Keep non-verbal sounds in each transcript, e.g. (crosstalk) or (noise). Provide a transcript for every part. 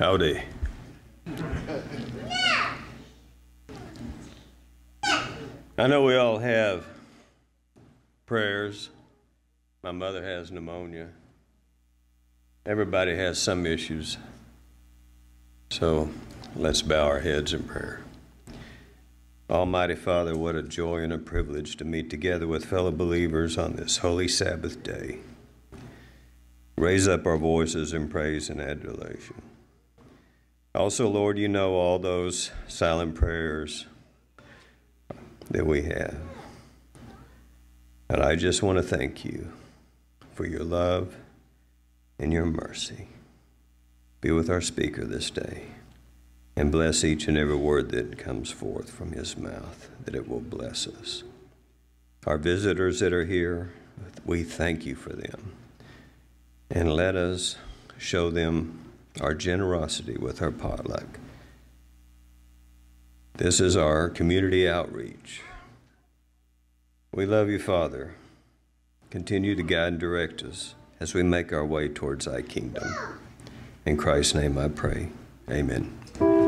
Howdy. I know we all have prayers. My mother has pneumonia. Everybody has some issues. So let's bow our heads in prayer. Almighty Father, what a joy and a privilege to meet together with fellow believers on this holy Sabbath day. Raise up our voices in praise and adulation. Also, Lord, you know all those silent prayers that we have. And I just want to thank you for your love and your mercy. Be with our speaker this day and bless each and every word that comes forth from his mouth, that it will bless us. Our visitors that are here, we thank you for them. And let us show them our generosity with our potluck. This is our community outreach. We love you, Father. Continue to guide and direct us as we make our way towards thy kingdom. In Christ's name I pray. Amen.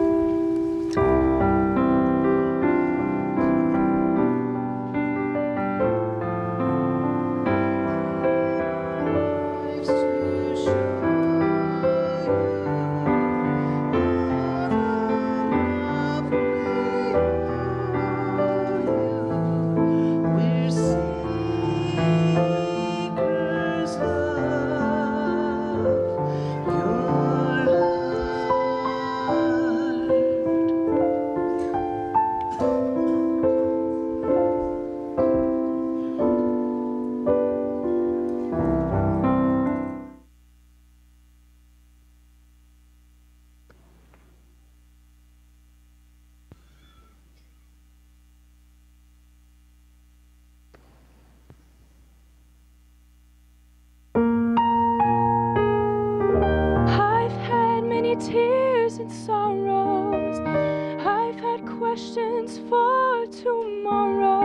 Tears and sorrows. I've had questions for tomorrow.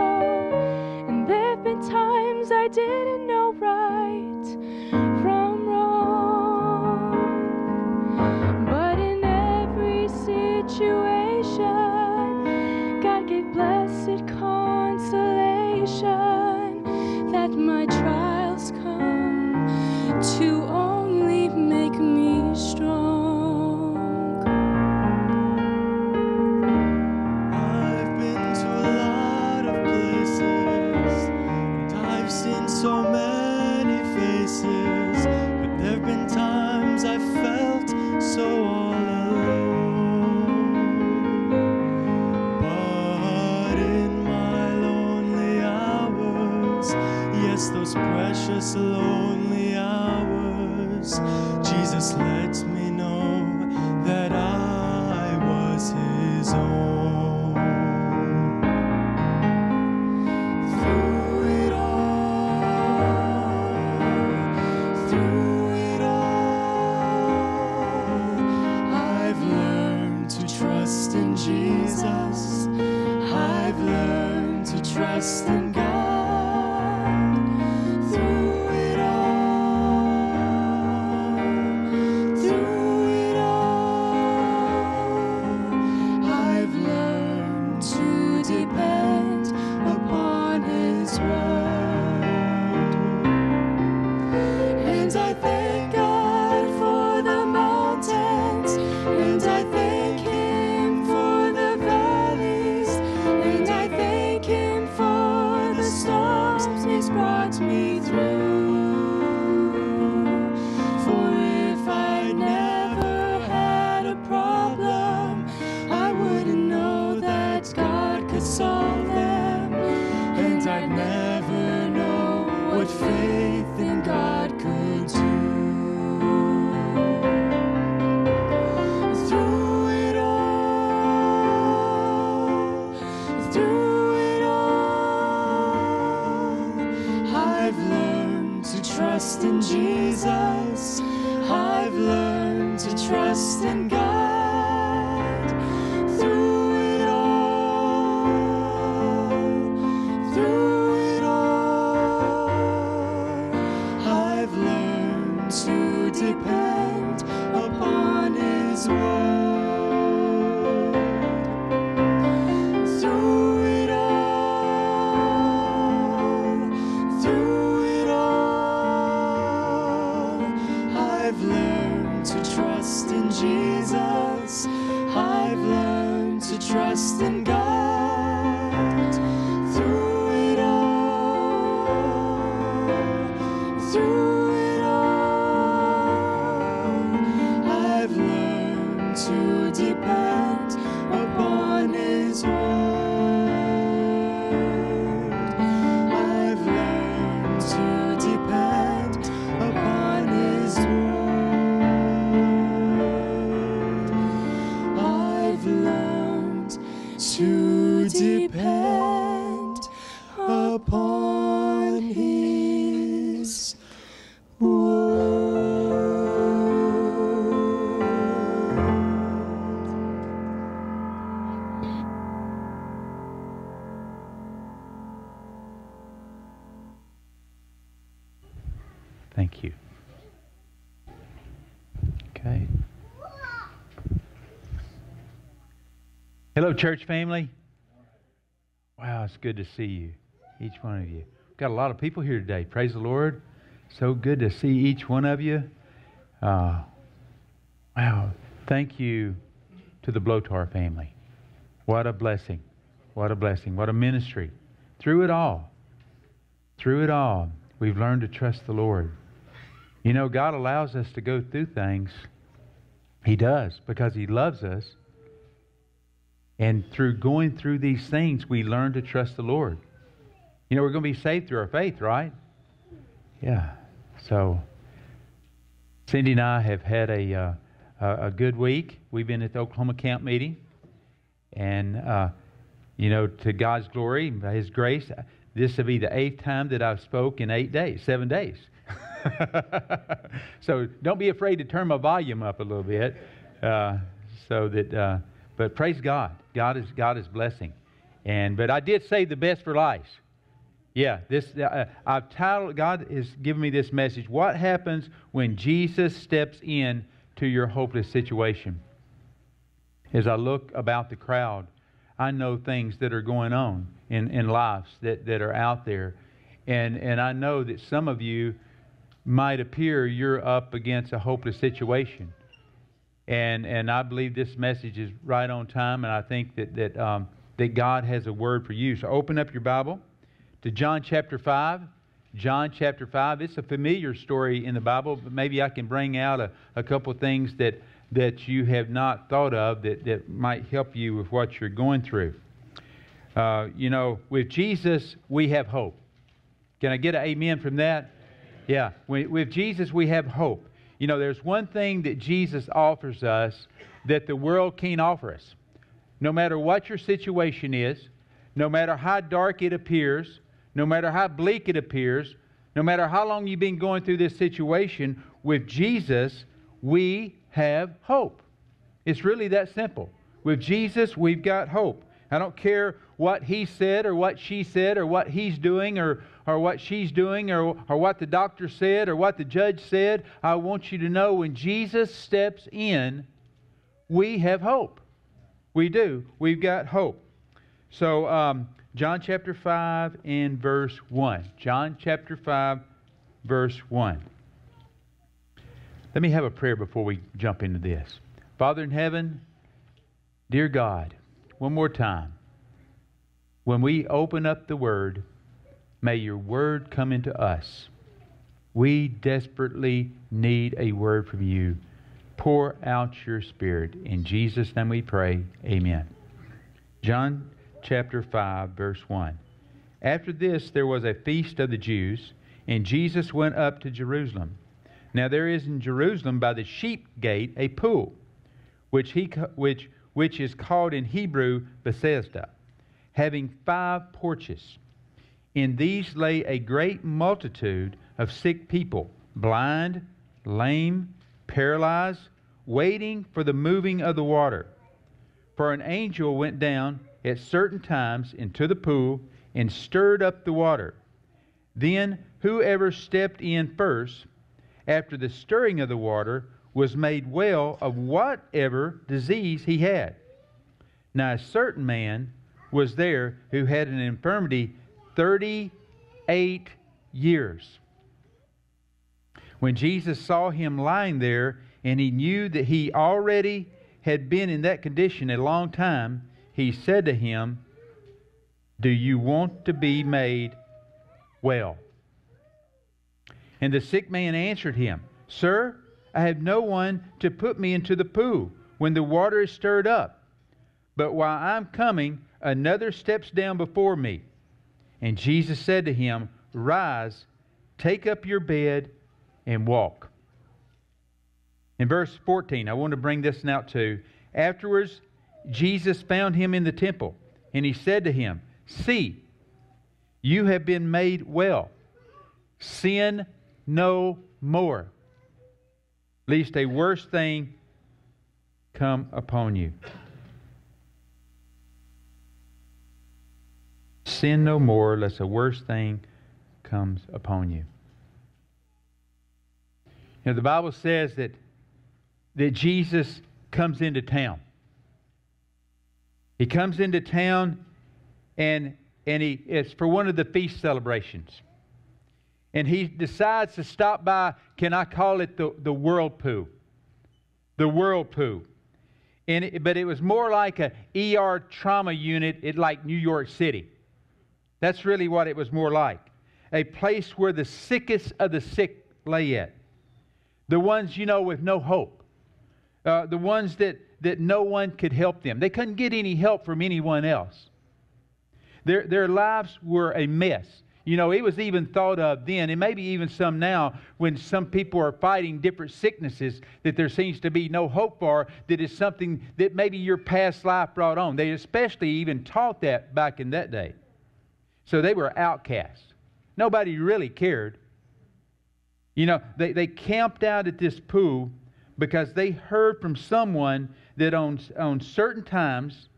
And there've been times I didn't know right precious lonely hours, Jesus lets Thank you. Okay. Hello, church family. Wow, it's good to see you, each one of you. We've got a lot of people here today. Praise the Lord. So good to see each one of you. Uh, wow. Thank you to the Blotar family. What a blessing. What a blessing. What a ministry. Through it all, through it all, we've learned to trust the Lord. You know, God allows us to go through things. He does because He loves us. And through going through these things, we learn to trust the Lord. You know, we're going to be saved through our faith, right? Yeah. So, Cindy and I have had a, uh, a, good week. We've been at the Oklahoma camp meeting. And, uh, you know, to God's glory, by His grace, this will be the eighth time that I've spoke in eight days, seven days. (laughs) so don't be afraid to turn my volume up a little bit, uh, so that. Uh, but praise God, God is God is blessing, and but I did say the best for life. Yeah, this uh, I've titled. God has given me this message. What happens when Jesus steps in to your hopeless situation? As I look about the crowd, I know things that are going on in, in lives that, that are out there. And, and I know that some of you might appear you're up against a hopeless situation. And, and I believe this message is right on time, and I think that, that, um, that God has a word for you. So open up your Bible to John chapter 5. John chapter 5. It's a familiar story in the Bible, but maybe I can bring out a, a couple of things that, that you have not thought of that, that might help you with what you're going through. Uh, you know, with Jesus, we have hope. Can I get an amen from that? Yeah. With, Jesus, we have hope. You know, there's one thing that Jesus offers us that the world can't offer us. No matter what your situation is, no matter how dark it appears, no matter how bleak it appears, no matter how long you've been going through this situation, with Jesus, we have hope. It's really that simple. With Jesus, we've got hope. I don't care what he said or what she said or what he's doing or, or what she's doing or, or what the doctor said or what the judge said. I want you to know when Jesus steps in, we have hope. We do. We've got hope. So, um, John chapter 5 and verse 1. John chapter 5, verse 1. Let me have a prayer before we jump into this. Father in heaven, dear God, one more time. When we open up the Word, may your Word come into us. We desperately need a word from you. Pour out your Spirit. In Jesus' name we pray. Amen. John chapter 5, verse 1. After this, there was a feast of the Jews, and Jesus went up to Jerusalem. Now there is in Jerusalem by the sheep gate a pool, which, he, which, which is called in Hebrew Bethesda, having five porches. In these lay a great multitude of sick people, blind, lame, paralyzed, waiting for the moving of the water. For an angel went down at certain times into the pool and stirred up the water. Then whoever stepped in first, after the stirring of the water, was made well of whatever disease he had. Now, a certain man was there who had an infirmity 38 years. When Jesus saw him lying there, and he knew that he already had been in that condition a long time, he said to him, Do you want to be made well? And the sick man answered him, Sir, I have no one to put me into the pool when the water is stirred up. But while I'm coming, another steps down before me. And Jesus said to him, Rise, take up your bed, and walk. In verse 14, I want to bring this out too. Afterwards, Jesus found him in the temple, and he said to him, See, you have been made well. Sin no more, lest a worse thing come upon you. Sin no more, lest a worse thing comes upon you. You know, the Bible says that, that Jesus comes into town. He comes into town and, and he, it's for one of the feast celebrations. And he decides to stop by, can I call it the, the whirlpool? The whirlpool. And it, but it was more like a ER trauma unit at like New York City. That's really what it was more like. A place where the sickest of the sick lay at. The ones, you know, with no hope. Uh, the ones that, that no one could help them. They couldn't get any help from anyone else. Their, their lives were a mess. You know, it was even thought of then, and maybe even some now, when some people are fighting different sicknesses that there seems to be no hope for, that is something that maybe your past life brought on. They especially even taught that back in that day. So they were outcasts. Nobody really cared. You know, they, they camped out at this pool because they heard from someone that on, on certain times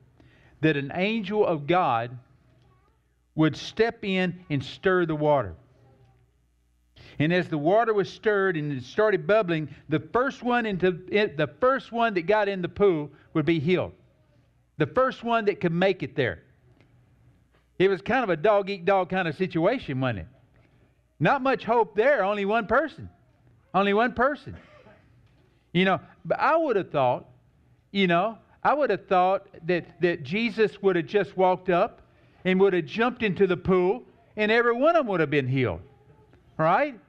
that an angel of God would step in and stir the water. And as the water was stirred and it started bubbling, the first one into the first one that got in the pool would be healed. The first one that could make it there. It was kind of a dog eat dog kind of situation, wasn't it? Not much hope there, only one person. Only one person. You know, but I would have thought, you know, I would have thought that, that Jesus would have just walked up and would have jumped into the pool and every one of them would have been healed. Right?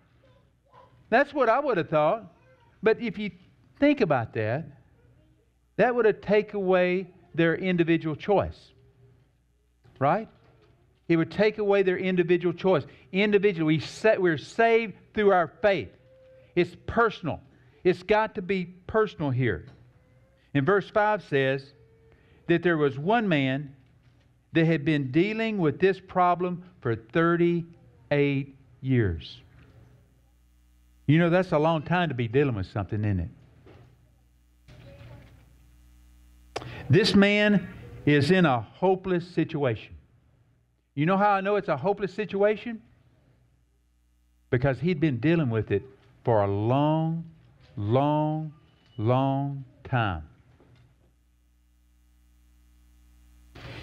That's what I would have thought. But if you think about that, that would have taken away their individual choice. Right? He would take away their individual choice. Individually, we we're saved through our faith. It's personal. It's got to be personal here. And verse 5 says that there was one man that had been dealing with this problem for 38 years. You know, that's a long time to be dealing with something, isn't it? This man is in a hopeless situation. You know how I know it's a hopeless situation? Because he'd been dealing with it for a long, long, long time.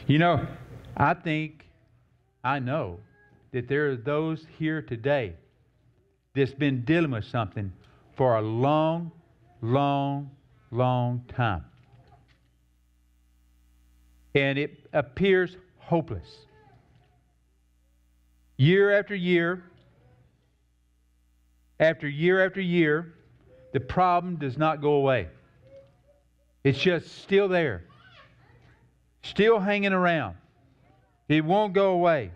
You know, I think, I know that there are those here today that's been dealing with something for a long, long, long time. And it appears hopeless. Year after year, after year after year, the problem does not go away. It's just still there, still hanging around. It won't go away.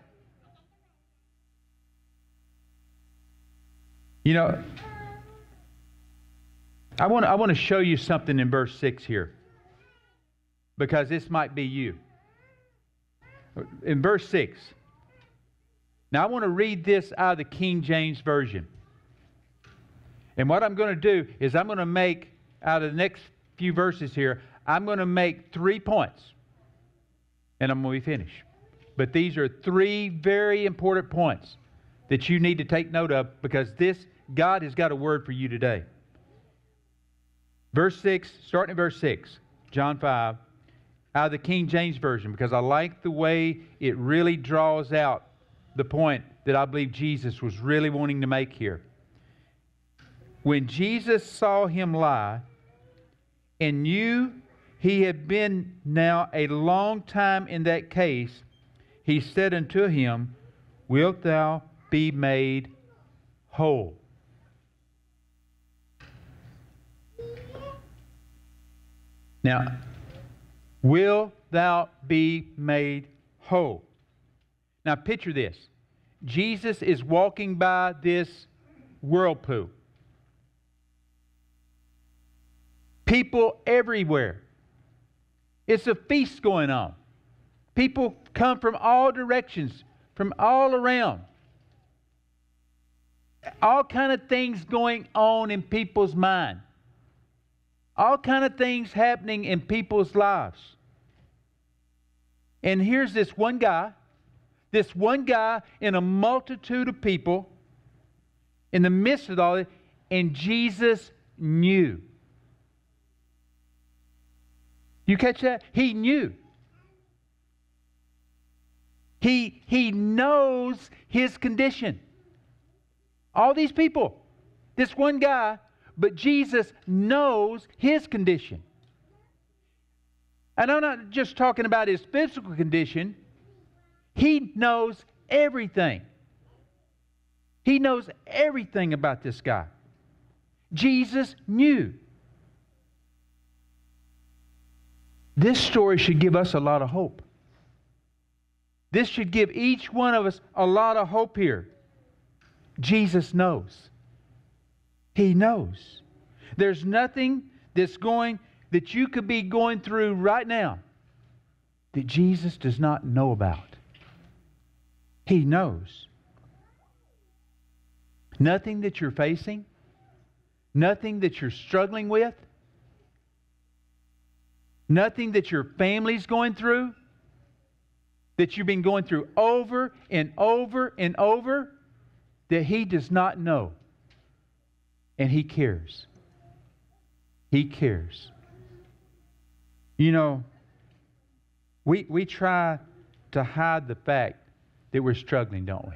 You know, I want, I want to show you something in verse 6 here because this might be you. In verse 6, now, I want to read this out of the King James Version. And what I'm going to do is I'm going to make, out of the next few verses here, I'm going to make three points. And I'm going to be finished. But these are three very important points that you need to take note of because this, God has got a word for you today. Verse 6, starting at verse 6, John 5, out of the King James Version, because I like the way it really draws out the point that I believe Jesus was really wanting to make here. When Jesus saw him lie and knew he had been now a long time in that case, he said unto him, Wilt thou be made whole? Now, will thou be made whole? Now, picture this Jesus is walking by this whirlpool. People everywhere. It's a feast going on. People come from all directions, from all around. All kind of things going on in people's mind. All kind of things happening in people's lives. And here's this one guy, this one guy in a multitude of people in the midst of all it, and Jesus knew. You catch that? He knew. He, he knows his condition. All these people, this one guy, but Jesus knows his condition. And I'm not just talking about his physical condition, he knows everything. He knows everything about this guy. Jesus knew. This story should give us a lot of hope. This should give each one of us a lot of hope here. Jesus knows. He knows. There's nothing that's going that you could be going through right now that Jesus does not know about. He knows. Nothing that you're facing, nothing that you're struggling with, nothing that your family's going through, that you've been going through over and over and over, that He does not know. And He cares. He cares. You know, we, we try to hide the fact that we're struggling, don't we?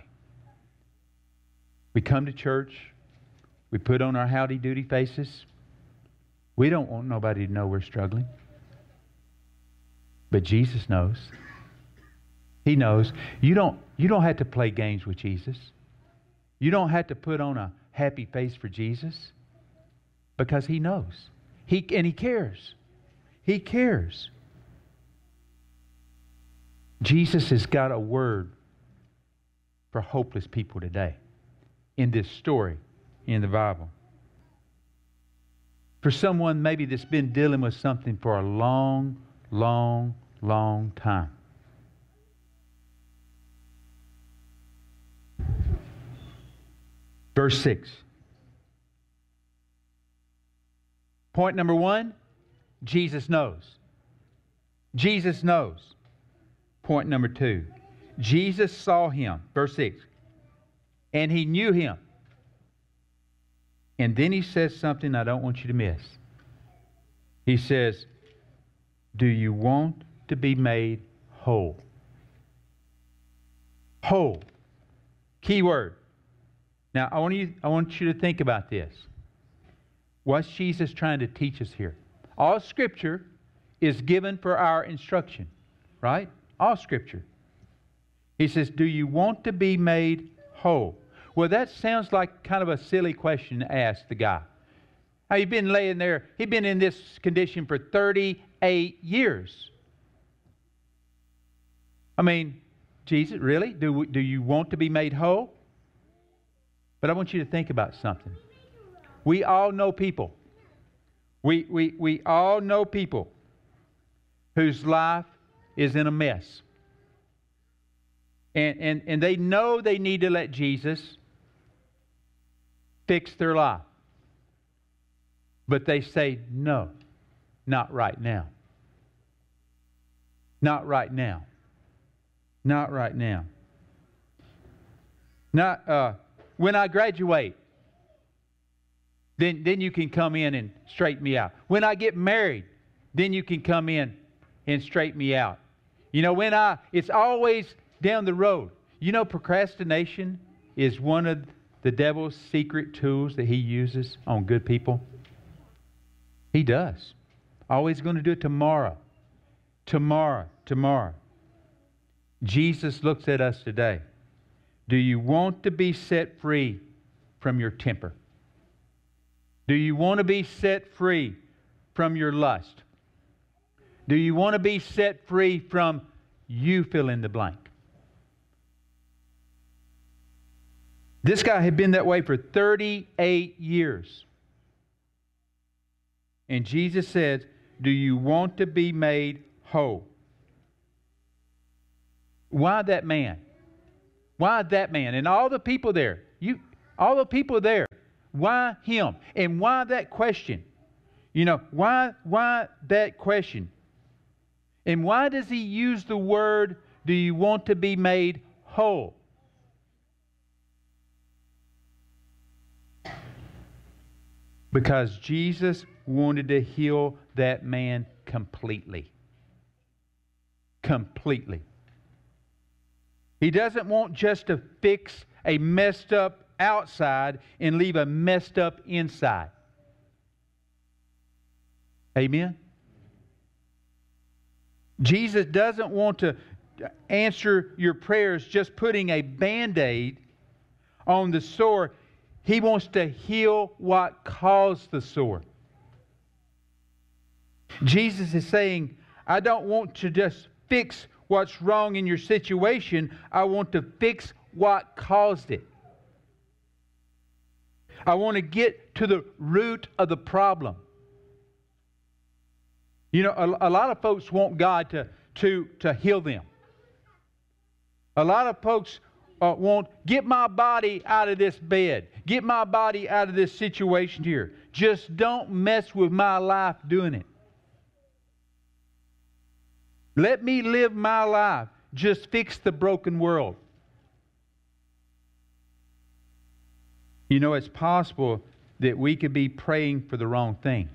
We come to church, we put on our howdy doody faces. We don't want nobody to know we're struggling. But Jesus knows. He knows. You don't, you don't have to play games with Jesus. You don't have to put on a happy face for Jesus because He knows. He, and He cares. He cares. Jesus has got a word for hopeless people today in this story in the Bible. For someone maybe that's been dealing with something for a long, long, long time. Verse 6. Point number one Jesus knows. Jesus knows. Point number two Jesus saw him. Verse 6. And he knew him. And then he says something I don't want you to miss. He says, Do you want to be made whole? Whole. Key word. Now, I want, you, I want you to think about this. What's Jesus trying to teach us here? All Scripture is given for our instruction, right? All Scripture. He says, Do you want to be made whole? Well, that sounds like kind of a silly question to ask the guy. How you been laying there? He'd been in this condition for 38 years. I mean, Jesus, really? Do, do you want to be made whole? But I want you to think about something. We all know people. We, we, we all know people whose life is in a mess. And, and, and they know they need to let Jesus fix their life. But they say, no, not right now. Not right now. Not right now. Not uh, when I graduate. then, then you can come in and straighten me out. When I get married, then you can come in and straighten me out. You know, when I, it's always down the road. You know, procrastination is one of the devil's secret tools that he uses on good people. He does. Always going to do it tomorrow. Tomorrow. Tomorrow. Jesus looks at us today. Do you want to be set free from your temper? Do you want to be set free from your lust? Do you want to be set free from you fill in the blank? This guy had been that way for 38 years. And Jesus says, Do you want to be made whole? Why that man? Why that man? And all the people there, you all the people there, why him? And why that question? You know, why why that question? And why does he use the word, do you want to be made whole? Because Jesus wanted to heal that man completely. Completely. He doesn't want just to fix a messed up outside and leave a messed up inside. Amen? Jesus doesn't want to answer your prayers just putting a band aid on the sore. He wants to heal what caused the sore. Jesus is saying, I don't want to just fix what's wrong in your situation, I want to fix what caused it. I want to get to the root of the problem. You know, a, a, lot of folks want God to, to, to heal them. A lot of folks uh, want, get my body out of this bed. Get my body out of this situation here. Just don't mess with my life doing it. Let me live my life. Just fix the broken world. You know, it's possible that we could be praying for the wrong thing.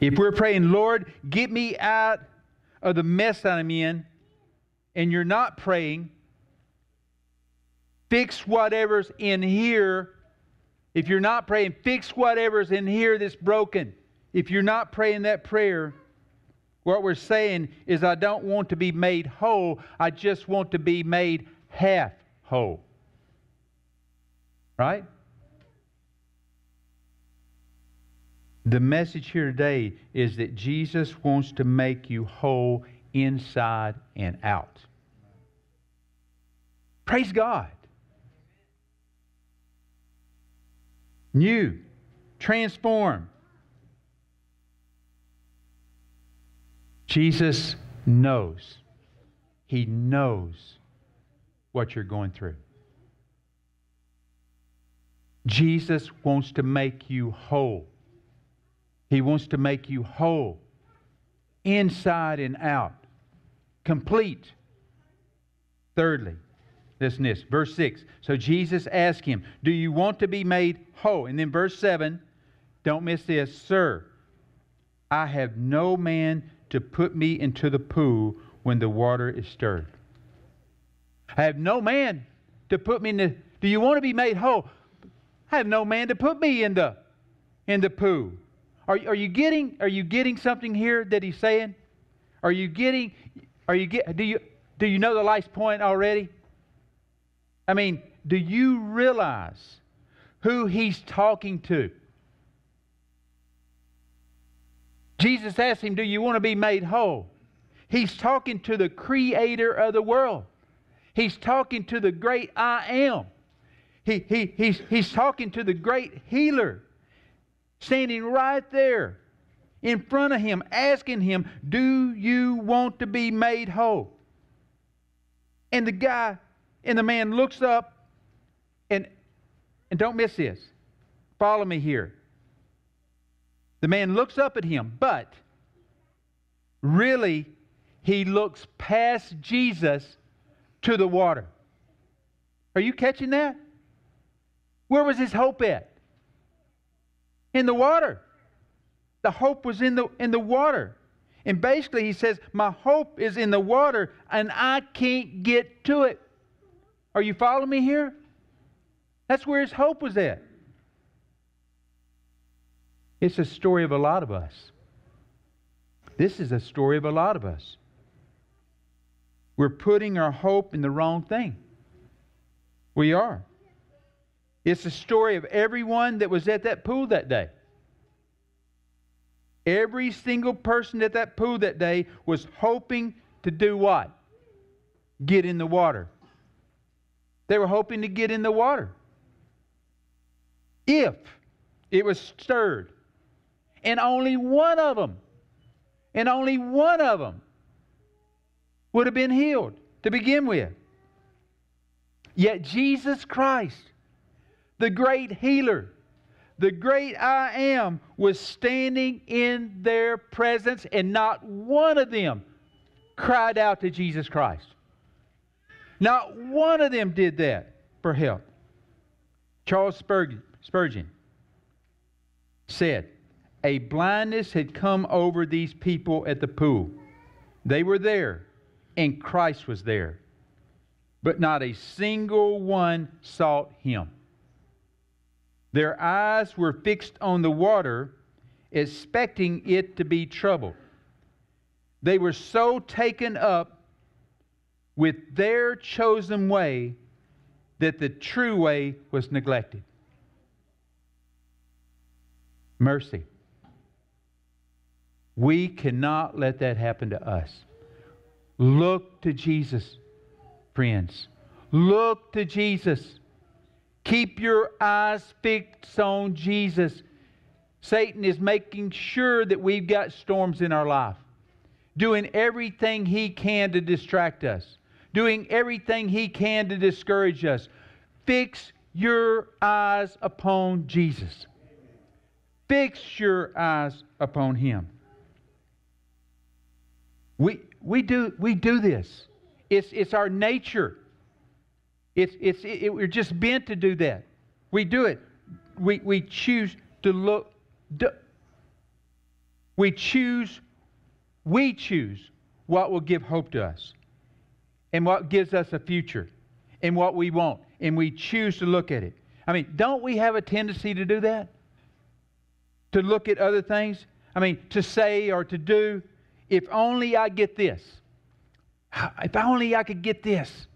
If we're praying, Lord, get me out of the mess that I'm in, and you're not praying, fix whatever's in here. If you're not praying, fix whatever's in here that's broken. If you're not praying that prayer, what we're saying is, I don't want to be made whole, I just want to be made half whole. Right? The message here today is that Jesus wants to make you whole inside and out. Praise God. New, transform. Jesus knows. He knows what you're going through. Jesus wants to make you whole. He wants to make you whole, inside and out, complete. Thirdly, listen this, verse 6. So Jesus asked him, Do you want to be made whole? And then verse 7, don't miss this, Sir, I have no man to put me into the pool when the water is stirred. I have no man to put me in the. Do you want to be made whole? I have no man to put me in the in the pool. Are, are you getting are you getting something here that he's saying? Are you getting are you get do you do you know the last point already? I mean, do you realize who he's talking to? Jesus asked him, Do you want to be made whole? He's talking to the creator of the world. He's talking to the great I am. He, he, he's, he's talking to the great healer standing right there in front of him, asking him, Do you want to be made whole? And the guy and the man looks up, and, and don't miss this. Follow me here. The man looks up at him, but really, he looks past Jesus to the water. Are you catching that? Where was his hope at? In the water. The hope was in the, in the water. And basically, he says, My hope is in the water and I can't get to it. Are you following me here? That's where his hope was at. It's a story of a lot of us. This is a story of a lot of us. We're putting our hope in the wrong thing. We are. It's the story of everyone that was at that pool that day. Every single person at that pool that day was hoping to do what? Get in the water. They were hoping to get in the water. If it was stirred. And only one of them, and only one of them would have been healed to begin with. Yet Jesus Christ, the great healer, the great I am, was standing in their presence, and not one of them cried out to Jesus Christ. Not one of them did that for help. Charles Spurgeon said, A blindness had come over these people at the pool. They were there, and Christ was there. But not a single one sought him. Their eyes were fixed on the water, expecting it to be troubled. They were so taken up with their chosen way that the true way was neglected. Mercy. We cannot let that happen to us. Look to Jesus, friends. Look to Jesus. Keep your eyes fixed on Jesus. Satan is making sure that we've got storms in our life, doing everything he can to distract us, doing everything he can to discourage us. Fix your eyes upon Jesus. Fix your eyes upon him. We, we, do, we do this. It's, it's our nature. It's, it's, it, we're just bent to do that. We do it. We, we choose to look. Do, we choose, we choose what will give hope to us and what gives us a future and what we want. And we choose to look at it. I mean, don't we have a tendency to do that? To look at other things? I mean, to say or to do, if only I get this. If only I could get this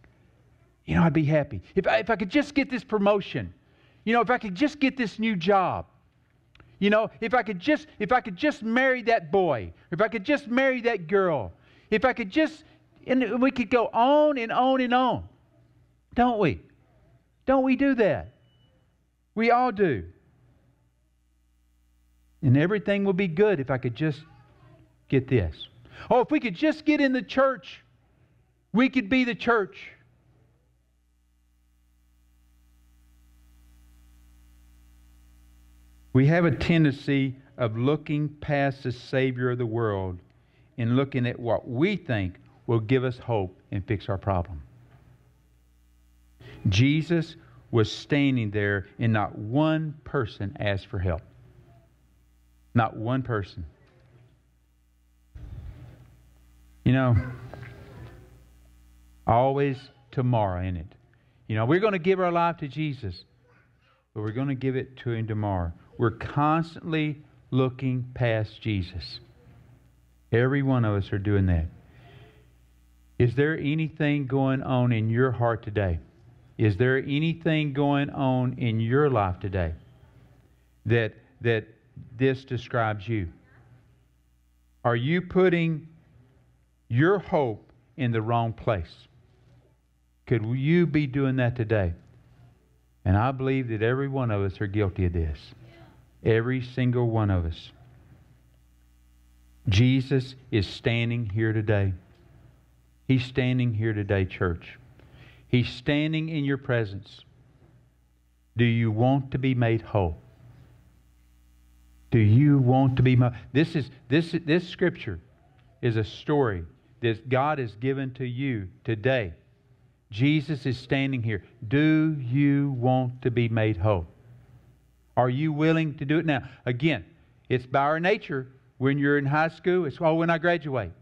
you know, I'd be happy. If I, if I could just get this promotion, you know, if I could just get this new job, you know, if I could just, if I could just marry that boy, if I could just marry that girl, if I could just, and we could go on and on and on. Don't we? Don't we do that? We all do. And everything will be good if I could just get this. Oh, if we could just get in the church, we could be the church. We have a tendency of looking past the Savior of the world and looking at what we think will give us hope and fix our problem. Jesus was standing there, and not one person asked for help. Not one person. You know, always tomorrow in it. You know, we're going to give our life to Jesus, but we're going to give it to Him tomorrow. We're constantly looking past Jesus. Every one of us are doing that. Is there anything going on in your heart today? Is there anything going on in your life today that, that this describes you? Are you putting your hope in the wrong place? Could you be doing that today? And I believe that every one of us are guilty of this. Every single one of us. Jesus is standing here today. He's standing here today, church. He's standing in your presence. Do you want to be made whole? Do you want to be? This is this is this scripture is a story that God has given to you today Jesus is standing here. Do you want to be made whole? Are you willing to do it now? Again, it's by our nature. When you're in high school, it's oh, when I graduate.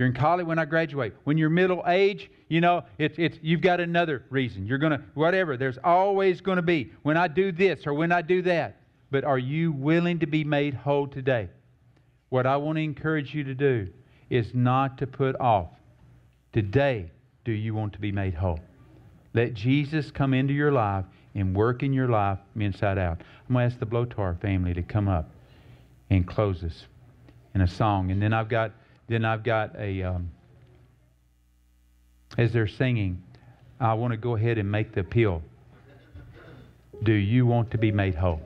You're in college when I graduate. When you're middle age, you know, it's, it's, you've got another reason. You're going to, whatever. There's always going to be when I do this or when I do that. But are you willing to be made whole today? What I want to encourage you to do is not to put off. Today, do you want to be made whole? Let Jesus come into your life and work in your life inside out. I'm going to ask the Blotar family to come up and close us in a song. And then I've got then I've got a, um, as they're singing, I want to go ahead and make the appeal. Do you want to be made whole?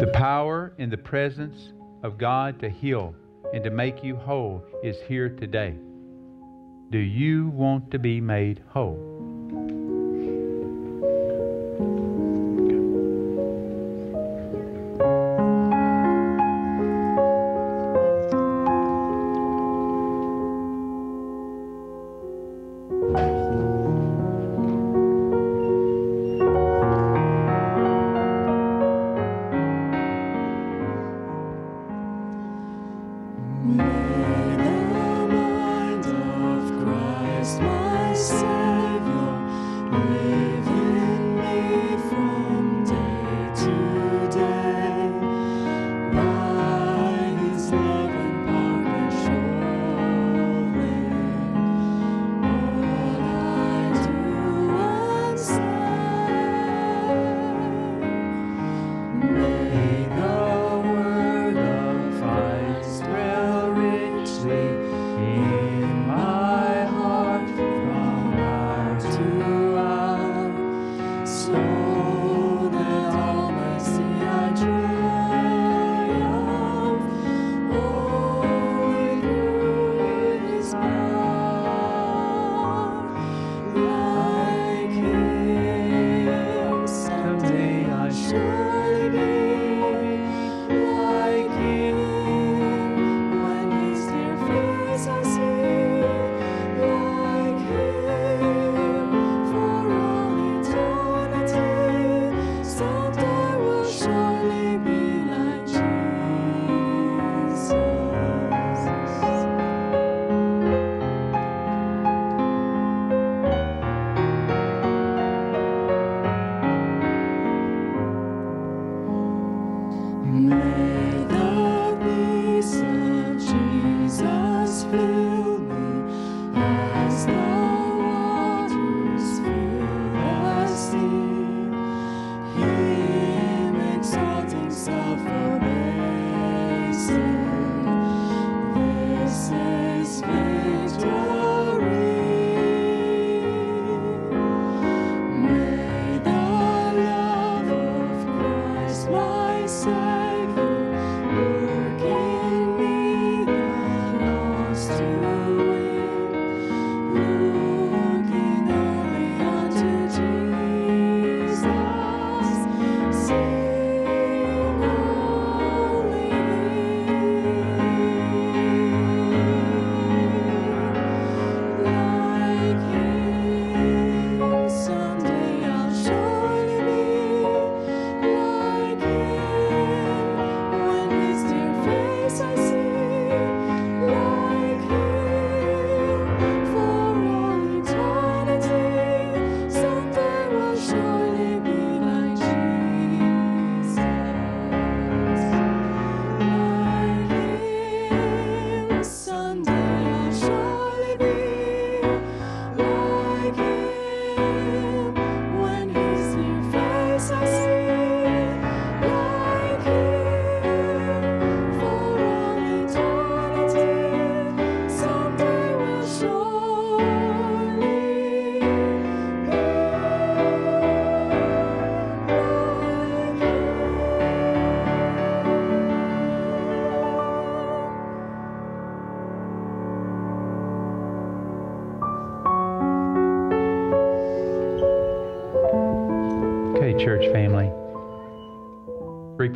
The power and the presence of God to heal and to make you whole is here today. Do you want to be made whole?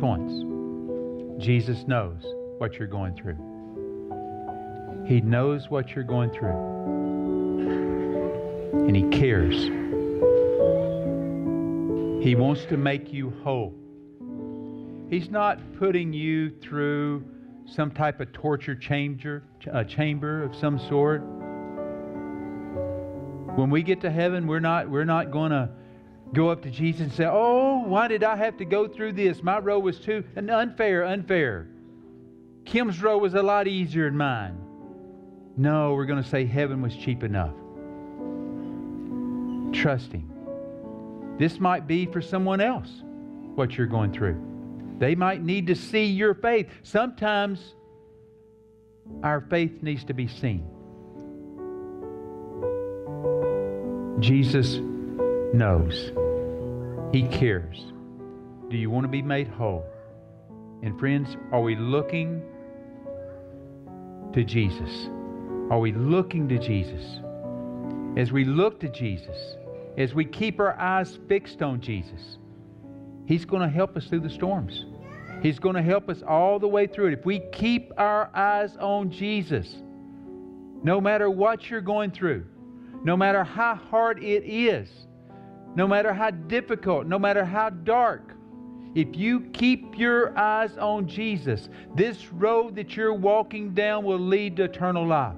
Points. Jesus knows what you're going through. He knows what you're going through. And He cares. He wants to make you whole. He's not putting you through some type of torture chamber, a chamber of some sort. When we get to heaven, we're not we're not going to go up to Jesus and say, "Oh, why did I have to go through this? My row was too unfair, unfair. Kim's row was a lot easier than mine." No, we're going to say heaven was cheap enough. Trusting. This might be for someone else what you're going through. They might need to see your faith. Sometimes our faith needs to be seen. Jesus knows. He cares. Do you want to be made whole? And friends, are we looking to Jesus? Are we looking to Jesus? As we look to Jesus, as we keep our eyes fixed on Jesus, He's going to help us through the storms. He's going to help us all the way through it. If we keep our eyes on Jesus, no matter what you're going through, no matter how hard it is, no matter how difficult, no matter how dark, if you keep your eyes on Jesus, this road that you're walking down will lead to eternal life.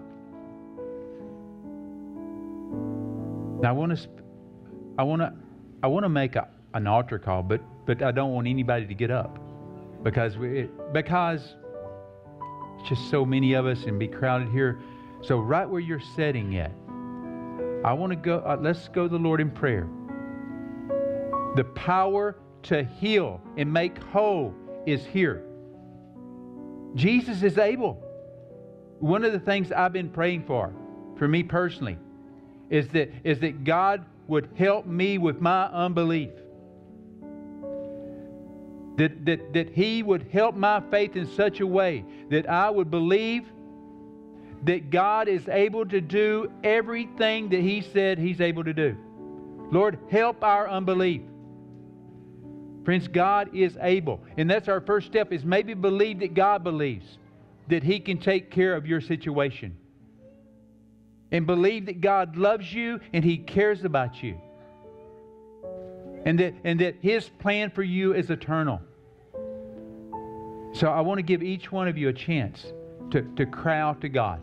Now I want to, I want to, I want to make a, an altar call, but but I don't want anybody to get up because we because it's just so many of us and be crowded here. So right where you're sitting at, I want to go. Uh, let's go to the Lord in prayer. The power to heal and make whole is here. Jesus is able. One of the things I've been praying for, for me personally, is that is that God would help me with my unbelief that, that, that He would help my faith in such a way that I would believe that God is able to do everything that He said He's able to do. Lord, help our unbelief. Friends, God is able. And that's our first step is maybe believe that God believes that He can take care of your situation. And believe that God loves you and He cares about you and that, and that His plan for you is eternal. So I want to give each one of you a chance to, to cry out to God.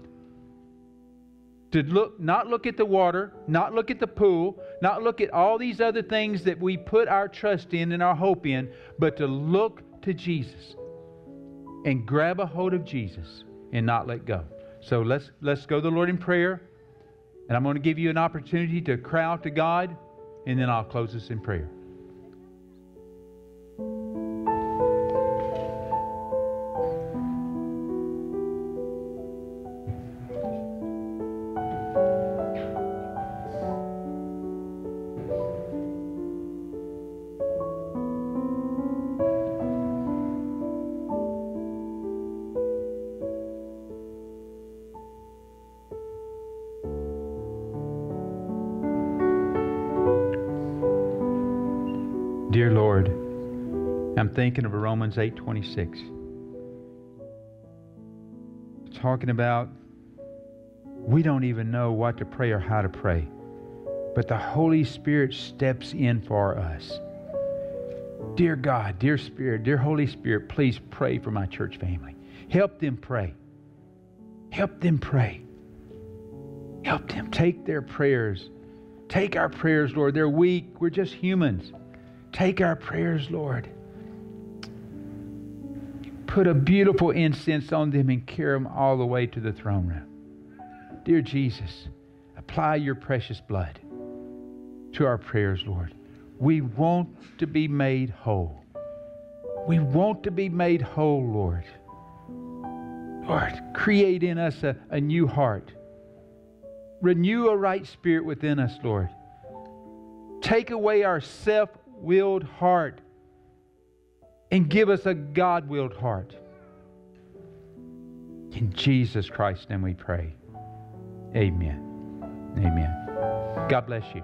To look, not look at the water, not look at the pool, not look at all these other things that we put our trust in and our hope in, but to look to Jesus and grab a hold of Jesus and not let go. So let's let's go to the Lord in prayer. And I'm going to give you an opportunity to cry out to God, and then I'll close this in prayer. Thinking of Romans 8:26. Talking about we don't even know what to pray or how to pray. But the Holy Spirit steps in for us. Dear God, dear Spirit, dear Holy Spirit, please pray for my church family. Help them pray. Help them pray. Help them take their prayers. Take our prayers, Lord. They're weak. We're just humans. Take our prayers, Lord. Put a beautiful incense on them and carry them all the way to the throne room. Dear Jesus, apply your precious blood to our prayers, Lord. We want to be made whole. We want to be made whole, Lord. Lord, create in us a, a new heart. Renew a right spirit within us, Lord. Take away our self willed heart and give us a God willed heart. In Jesus Christ's name we pray. Amen. Amen. God bless you.